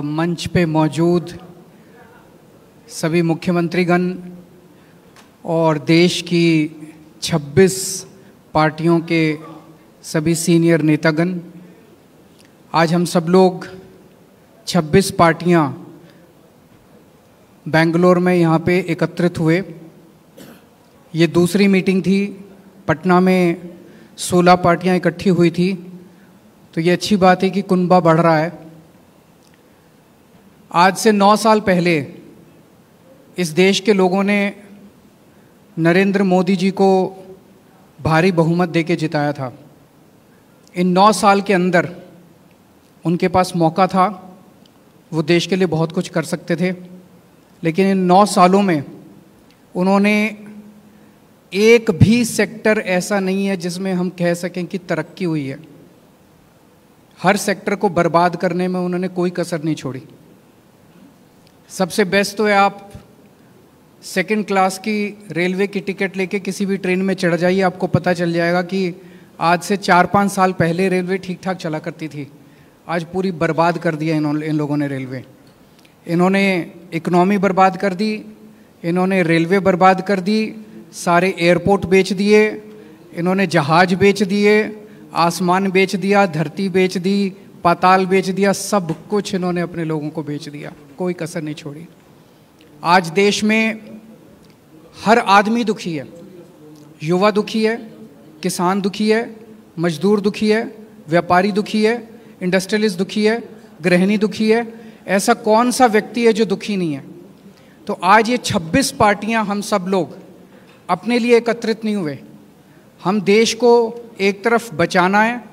मंच पे मौजूद सभी मुख्यमंत्रीगण और देश की 26 पार्टियों के सभी सीनियर नेतागण, आज हम सब लोग 26 पार्टियाँ बेंगलोर में यहाँ पे एकत्रित हुए। ये दूसरी मीटिंग थी, पटना में 16 पार्टियाँ इकट्ठी हुई थी। तो ये अच्छी बात है कि कुनबा बढ़ रहा है। आज से नौ साल पहले इस देश के लोगों ने नरेंद्र मोदी जी को भारी बहुमत देके जिताया था। इन नौ साल के अंदर उनके पास मौका था। वो देश के लिए बहुत कुछ कर सकते थे। लेकिन इन नौ सालों में उन्होंने एक भी सेक्टर ऐसा नहीं है जिसमें हम कह सकें कि तरक्की हुई है। हर सेक्टर को बर्बाद करने में उन्होंने कोई कसर नहीं छोड़ी। सबसे बेस्ट तो है आप सेकंड क्लास की रेलवे की टिकट लेके किसी भी ट्रेन में चढ़ जाइए, आपको पता चल जाएगा कि आज से चार पाँच साल पहले रेलवे ठीक ठाक चला करती थी। आज पूरी बर्बाद कर दिया इन्होंने इन लोगों ने रेलवे इन्होंने इकनॉमी बर्बाद कर दी, इन्होंने रेलवे बर्बाद कर दी, सारे एयरपोर्ट बेच दिए, इन्होंने जहाज़ बेच दिए, आसमान बेच दिया, धरती बेच दी पाताल बेच दिया, सब कुछ इन्होंने अपने लोगों को बेच दिया, कोई कसर नहीं छोड़ी। आज देश में हर आदमी दुखी है, युवा दुखी है, किसान दुखी है, मजदूर दुखी है, व्यापारी दुखी है इंडस्ट्रियलिस्ट दुखी है, गृहिणी दुखी है, ऐसा कौन सा व्यक्ति है जो दुखी नहीं है? तो आज ये 26 पार्टियाँ हम सब लोग अपने लिए एकत्रित नहीं हुए। हम देश को एक तरफ़ बचाना है,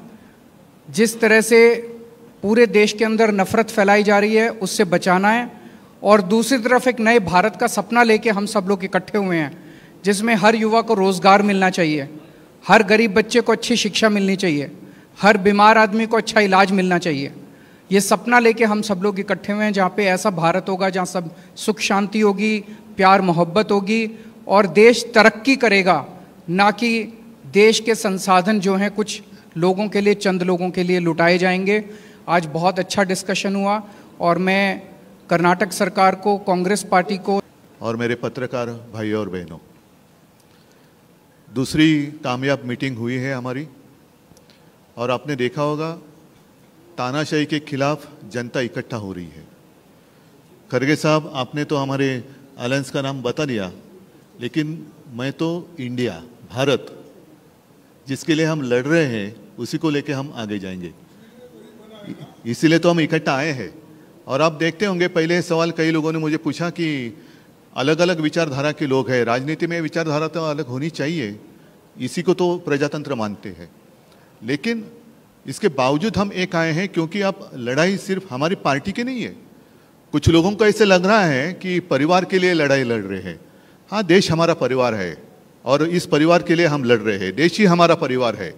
जिस तरह से पूरे देश के अंदर नफरत फैलाई जा रही है, उससे बचाना है। और दूसरी तरफ़ एक नए भारत का सपना लेके हम सब लोग इकट्ठे हुए हैं, जिसमें हर युवा को रोज़गार मिलना चाहिए, हर गरीब बच्चे को अच्छी शिक्षा मिलनी चाहिए, हर बीमार आदमी को अच्छा इलाज मिलना चाहिए। ये सपना लेके हम सब लोग इकट्ठे हुए हैं, जहाँ पे ऐसा भारत होगा जहाँ सब सुख शांति होगी, प्यार मोहब्बत होगी, और देश तरक्की करेगा, ना कि देश के संसाधन जो हैं कुछ लोगों के लिए, चंद लोगों के लिए लुटाए जाएँगे। आज बहुत अच्छा डिस्कशन हुआ और मैं कर्नाटक सरकार को, कांग्रेस पार्टी को और मेरे पत्रकार भाई और बहनों, दूसरी कामयाब मीटिंग हुई है हमारी। और आपने देखा होगा, तानाशाही के खिलाफ जनता इकट्ठा हो रही है। खरगे साहब, आपने तो हमारे अलायंस का नाम बता दिया, लेकिन मैं तो इंडिया भारत, जिसके लिए हम लड़ रहे हैं, उसी को लेके हम आगे जाएँगे। इसीलिए तो हम इकट्ठा आए हैं। और आप देखते होंगे, पहले सवाल कई लोगों ने मुझे पूछा कि अलग अलग विचारधारा के लोग हैं, राजनीति में विचारधारा तो अलग होनी चाहिए, इसी को तो प्रजातंत्र मानते हैं। लेकिन इसके बावजूद हम एक आए हैं, क्योंकि अब लड़ाई सिर्फ़ हमारी पार्टी की नहीं है। कुछ लोगों को ऐसे लग रहा है कि परिवार के लिए लड़ाई लड़ रहे हैं। हाँ देश हमारा परिवार है, और इस परिवार के लिए हम लड़ रहे हैं, देश ही हमारा परिवार है।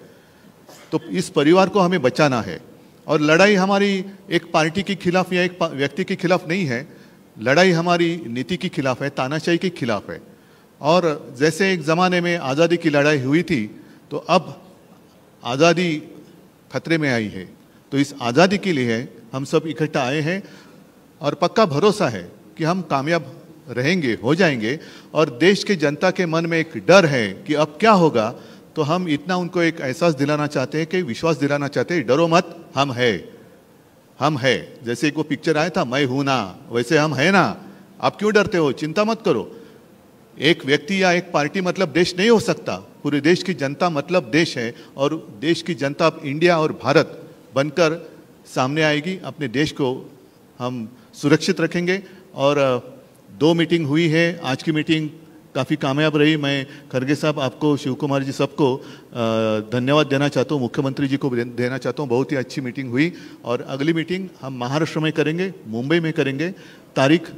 तो इस परिवार को हमें बचाना है। और लड़ाई हमारी एक पार्टी के खिलाफ या एक व्यक्ति के खिलाफ नहीं है, लड़ाई हमारी नीति के खिलाफ है, तानाशाही के खिलाफ है। और जैसे एक ज़माने में आज़ादी की लड़ाई हुई थी तो अब आज़ादी खतरे में आई है। तो इस आज़ादी के लिए हम सब इकट्ठा आए हैं और पक्का भरोसा है कि हम कामयाब रहेंगे, हो जाएँगे। और देश के जनता के मन में एक डर है कि अब क्या होगा तो हम इतना उनको एक एहसास दिलाना चाहते हैं कि विश्वास दिलाना चाहते हैं, डरो मत, हम है। हम है। जैसे एक वो पिक्चर आया था, मैं हूँ ना, वैसे हम है ना। आप क्यों डरते हो? चिंता मत करो। एक व्यक्ति या एक पार्टी मतलब देश नहीं हो सकता। पूरे देश की जनता मतलब देश है और देश की जनता अब इंडिया और भारत बनकर सामने आएगी। अपने देश को हम सुरक्षित रखेंगे। और दो मीटिंग हुई है। आज की मीटिंग काफ़ी कामयाब रही। मैं खरगे साहब, आपको शिव कुमार जी सबको धन्यवाद देना चाहता हूँ। मुख्यमंत्री जी को देना चाहता हूँ। बहुत ही अच्छी मीटिंग हुई और अगली मीटिंग हम महाराष्ट्र में करेंगे, मुंबई में करेंगे। तारीख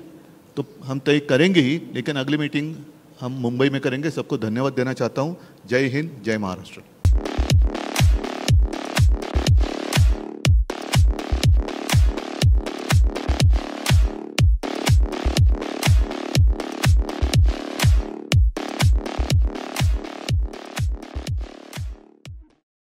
तो हम तय करेंगे ही, लेकिन अगली मीटिंग हम मुंबई में करेंगे। सबको धन्यवाद देना चाहता हूँ। जय हिंद, जय महाराष्ट्र।